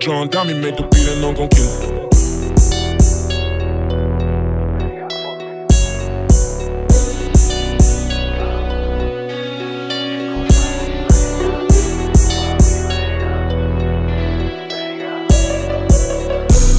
John Dummy made the beat and I'm gon' kill it.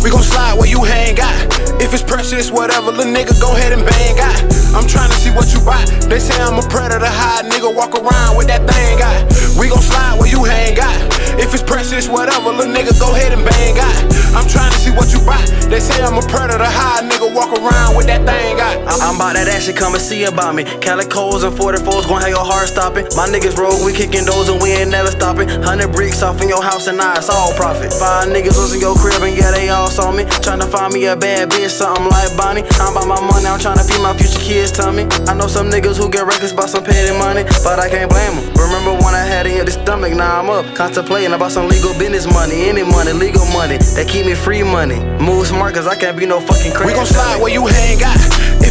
We gon' slide where you hang out. If it's precious, whatever, little nigga, go ahead and bang out. I'm trying to see what you buy. They say I'm a predator, high nigga, walk around with that thing out. We gon' slide where you hang out. If it's precious, whatever, little nigga, go ahead and bang out. I'm trying to see what you buy. They say I'm a predator, high nigga, walk around with that thing out. I'm about that action, come and see about me. Calicos and 44s gon' have your heart stopping. My niggas roll, we kicking doors and we ain't never stopping. Hundred bricks off in your house and now it's all profit. Five niggas was in your crib and yeah, they all saw me. Tryna find me a bad bitch, something like Bonnie. I'm about my money, I'm tryna feed my future kids, tummy. I know some niggas who get reckless about some petty money, but I can't blame them. Remember when I had it in the stomach, now I'm up. Contemplating about some legal business money, any money, legal money. That keep me free money. Move smart, cause I can't be no fucking crazy. We gon' slide where you hang out.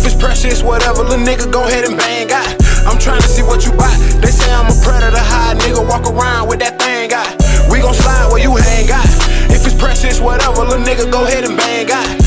If it's precious, whatever, little nigga, go ahead and bang out. I'm trying to see what you buy. They say I'm a predator, high nigga, walk around with that thing out. We gon' slide where you hang out. If it's precious, whatever, little nigga, go ahead and bang out.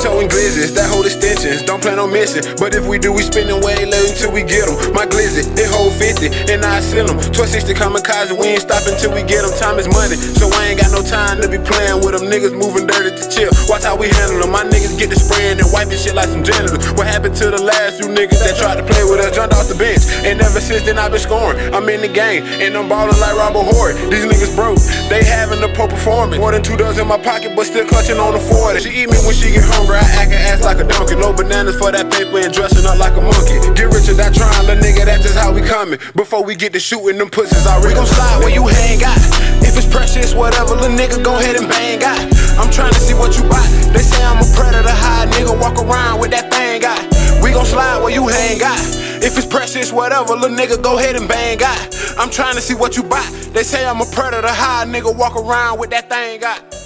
Towing glizzes, that hold extensions, don't plan on missing. But if we do, we spending way late until we get them. My glizzy, it hold 50, and I send them. 1260 kamikaze, we ain't stopping till we get them. Time is money, so I ain't got no time to be playing with them. Niggas moving dirty to chill. How we handle them. My niggas get the spraying and wiping shit like some janitors. What happened to the last few niggas that tried to play with us? Jumped off the bench, and ever since then I've been scoring. I'm in the game, and I'm balling like Robert Horry. These niggas broke, they having a poor performance. More than two dozen in my pocket, but still clutching on the 40. She eat me when she get hungry, I act and ass like a donkey. No bananas for that paper and dressing up like a monkey. Get rich or die trying, the nigga, that's just how we coming. Before we get to shooting them pussies, already gon' slide where you hang out. If it's precious, whatever, little nigga, go ahead and bang where out. If it's precious, whatever, little nigga, go ahead and bang out. I'm trying to see what you buy. They say I'm a predator, high nigga, walk around with that thing out.